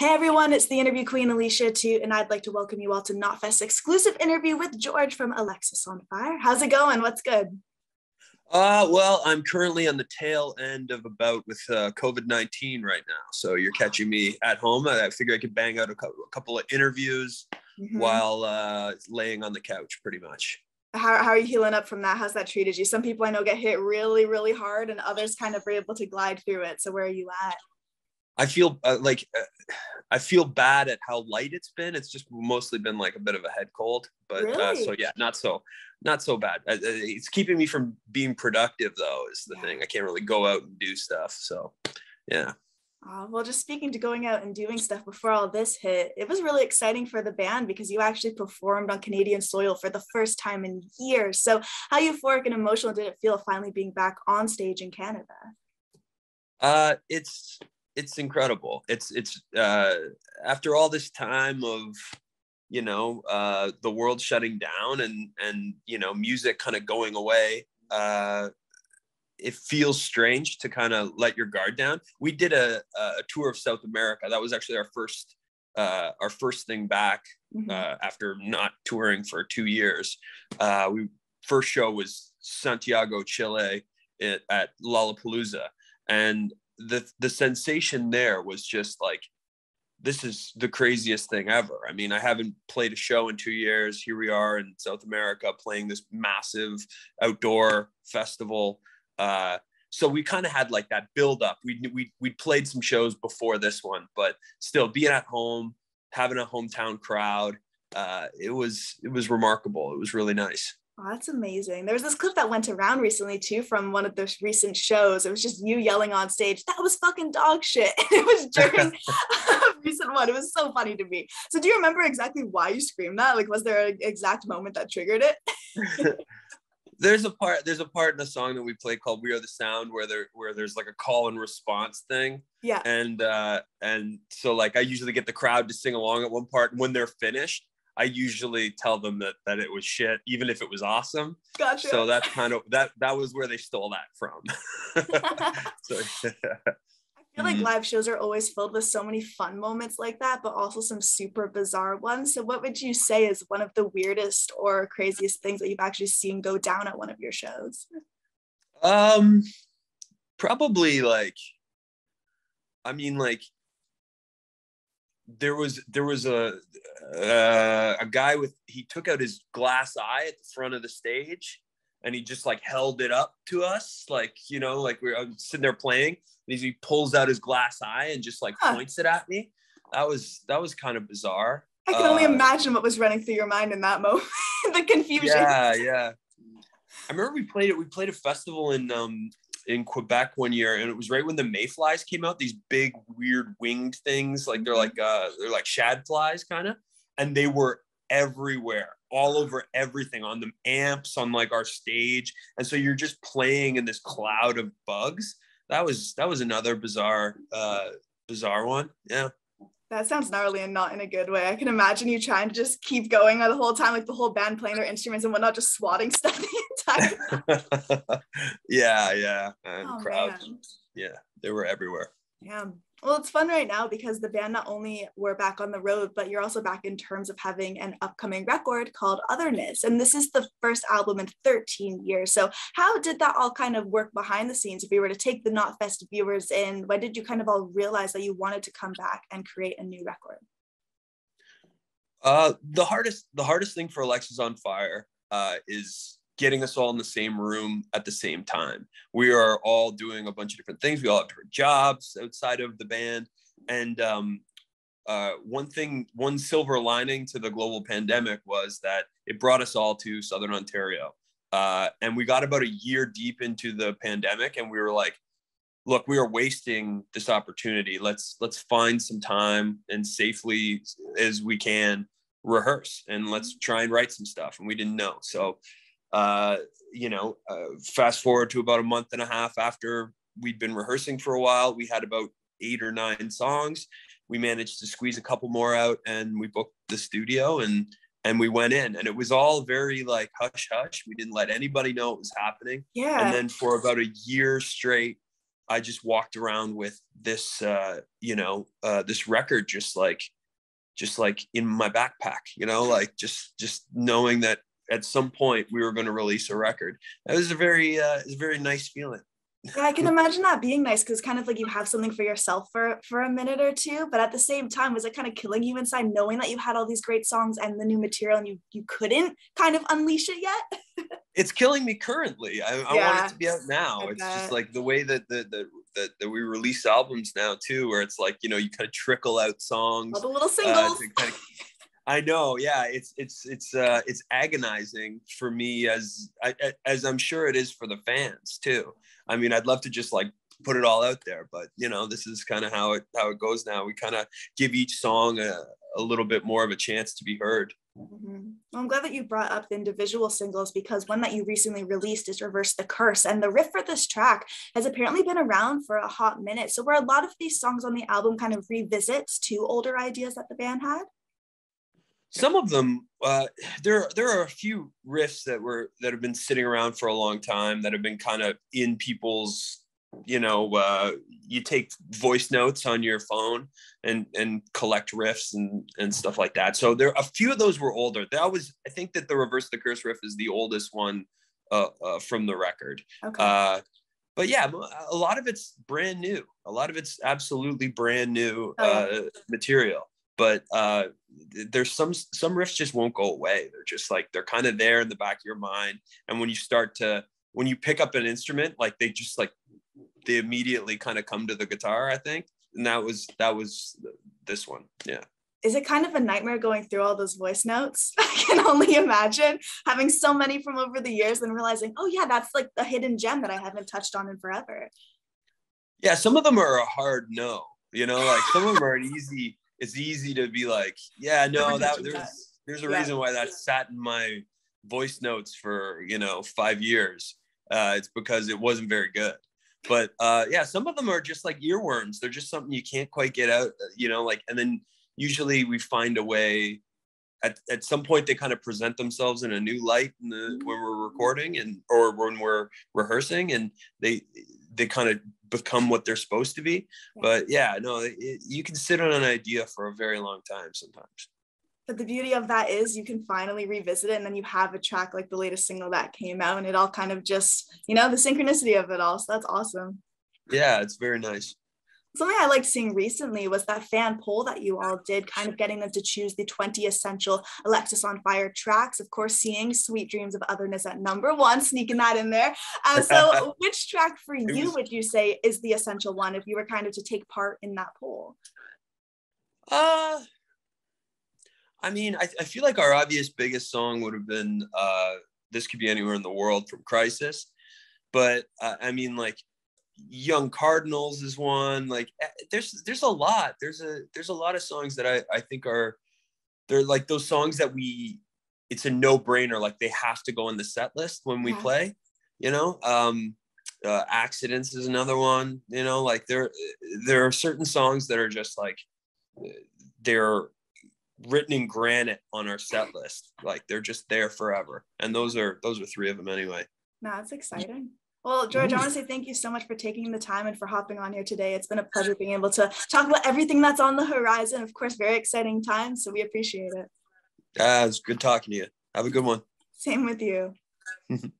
Hey everyone, it's the interview queen Alicia Atout, and I'd like to welcome you all to Knotfest exclusive interview with George from Alexisonfire. How's it going? What's good? Uh, well, I'm currently on the tail end of about with uh, COVID 19 right now. So you're catching me at home. I figure I could bang out a, co- a couple of interviews mm-hmm. while uh, laying on the couch, pretty much. How, how are you healing up from that? How's that treated you? Some people I know get hit really, really hard, and others kind of are able to glide through it. So, where are you at? I feel uh, like uh, I feel bad at how light it's been. It's just mostly been like a bit of a head cold, but really? uh, so yeah, not so not so bad. Uh, uh, it's keeping me from being productive though. Is the yeah. thing I can't really go out and do stuff. So yeah. Uh, well, just speaking to going out and doing stuff before all this hit, it was really exciting for the band because you actually performed on Canadian soil for the first time in years. So, how euphoric and emotional did it feel finally being back on stage in Canada? Uh, it's it's incredible. It's it's uh, after all this time of you know uh, the world shutting down and and you know music kind of going away. Uh, it feels strange to kind of let your guard down. We did a, a tour of South America. That was actually our first uh, our first thing back mm-hmm. uh, after not touring for two years. Uh, we first show was Santiago, Chile, at, at Lollapalooza, and the the sensation there was just like this is the craziest thing ever. I mean, I haven't played a show in two years. Here we are in South America playing this massive outdoor festival. Uh, so we kind of had like that build up. We we we played some shows before this one, but still being at home, having a hometown crowd, uh, it was it was remarkable. It was really nice. Oh, that's amazing. There was this clip that went around recently too from one of those recent shows. It was just you yelling on stage, that was fucking dog shit. it was during a recent one. It was so funny to me. So do you remember exactly why you screamed that? Like was there an exact moment that triggered it? there's a part there's a part in the song that we play called We Are the Sound where there where there's like a call and response thing. Yeah. And uh and so like I usually get the crowd to sing along at one part and when they're finished I usually tell them that that it was shit, even if it was awesome. Gotcha. So that's kind of that that was where they stole that from. so, I feel like mm-hmm. live shows are always filled with so many fun moments like that, but also some super bizarre ones. So, what would you say is one of the weirdest or craziest things that you've actually seen go down at one of your shows? Um, probably like, I mean, like there was there was a uh, a guy with he took out his glass eye at the front of the stage and he just like held it up to us like you know like we are sitting there playing and he pulls out his glass eye and just like huh. points it at me. That was that was kind of bizarre. I can only uh, imagine what was running through your mind in that moment the confusion. Yeah yeah. I remember we played it we played a festival in um in Quebec one year, and it was right when the mayflies came out. These big, weird winged things, like they're like uh, they're like shad flies, kind of, and they were everywhere, all over everything, on the amps, on like our stage, and so you're just playing in this cloud of bugs. That was that was another bizarre, uh, bizarre one. Yeah. That sounds gnarly and not in a good way. I can imagine you trying to just keep going the whole time, like the whole band playing their instruments and whatnot, just swatting stuff the entire time. yeah, yeah. And oh, crowds. Man. Yeah, they were everywhere. Yeah. Well, it's fun right now because the band not only were back on the road, but you're also back in terms of having an upcoming record called Otherness. And this is the first album in 13 years. So, how did that all kind of work behind the scenes? If we were to take the Knotfest viewers in, when did you kind of all realize that you wanted to come back and create a new record? Uh, the hardest, the hardest thing for Alexisonfire uh, is getting us all in the same room at the same time. We are all doing a bunch of different things. We all have different jobs outside of the band. And um, uh, one thing, one silver lining to the global pandemic was that it brought us all to Southern Ontario. Uh, and we got about a year deep into the pandemic and we were like, look, we are wasting this opportunity. Let's let's find some time and safely as we can rehearse and let's try and write some stuff. And we didn't know. So uh, you know, uh, fast forward to about a month and a half after we'd been rehearsing for a while, we had about eight or nine songs. We managed to squeeze a couple more out, and we booked the studio and and we went in, and it was all very like hush hush. We didn't let anybody know it was happening. Yeah. And then for about a year straight, I just walked around with this, uh, you know, uh, this record just like, just like in my backpack, you know, like just just knowing that at some point we were going to release a record. That was a very, uh, was a very nice feeling. Yeah, I can imagine that being nice because kind of like you have something for yourself for for a minute or two, but at the same time, was it kind of killing you inside knowing that you had all these great songs and the new material and you you couldn't kind of unleash it yet? it's killing me currently. I, I want it to be out now. It's just like the way that the, the that, that we release albums now too, where it's like you know you kind of trickle out songs, all the little singles. Uh, kind of, I know, yeah. It's it's it's uh, it's agonizing for me as I, as I'm sure it is for the fans too. I mean, I'd love to just like put it all out there, but you know, this is kind of how it how it goes now. We kind of give each song a, a little bit more of a chance to be heard. Mm-hmm. Well, I'm glad that you brought up the individual singles because one that you recently released is Reverse the Curse. And the riff for this track has apparently been around for a hot minute. So, were a lot of these songs on the album kind of revisits to older ideas that the band had? Some of them, uh, there there are a few riffs that were that have been sitting around for a long time that have been kind of in people's you know uh, you take voice notes on your phone and and collect riffs and and stuff like that. So there are a few of those were older. That was i think that the reverse the curse riff is the oldest one uh, uh, from the record. Okay. Uh, but yeah a lot of it's brand new. A lot of it's absolutely brand new oh. Uh, material but uh, there's some some riffs just won't go away they're just like they're kind of there in the back of your mind and when you start to when you pick up an instrument like they just like they immediately kind of come to the guitar, I think. And that was that was this one. Yeah. Is it kind of a nightmare going through all those voice notes? I can only imagine having so many from over the years and realizing, oh yeah, that's like a hidden gem that I haven't touched on in forever. Yeah, some of them are a hard no. You know, like some of them are an easy. It's easy to be like, yeah, no, that there's there's a reason why that sat in my voice notes for you know five years. Uh, it's because it wasn't very good but uh, yeah, some of them are just like earworms. They're just something you can't quite get out, uh, you know, like, and then usually we find a way at, at some point they kind of present themselves in a new light the, mm-hmm. when we're recording and or when we're rehearsing and they they kind of become what they're supposed to be but yeah no it, you can sit on an idea for a very long time sometimes but the beauty of that is you can finally revisit it and then you have a track like the latest single that came out and it all kind of just, you know, the synchronicity of it all. So that's awesome. Yeah, it's very nice. Something I liked seeing recently was that fan poll that you all did, kind of getting them to choose the 20 essential Alexisonfire tracks. Of course, seeing Sweet Dreams of Otherness at number one, sneaking that in there. And so, which track for you was... would you say is the essential one if you were kind of to take part in that poll? Uh, I mean, I, I feel like our obvious biggest song would have been uh, "This Could Be Anywhere in the World" from Crisis, but uh, I mean, like "Young Cardinals" is one. Like, eh, there's there's a lot. There's a there's a lot of songs that I I think are they're like those songs that we it's a no brainer. Like they have to go in the set list when we yeah. play. You know, um, uh, "Accidents" is another one. You know, like there there are certain songs that are just like they're written in granite on our set list. Like they're just there forever. And those are those are three of them anyway. No, that's exciting. Well, George, I want to say thank you so much for taking the time and for hopping on here today. It's been a pleasure being able to talk about everything that's on the horizon. Of course, very exciting times. So we appreciate it. Uh, it's good talking to you. Have a good one. Same with you.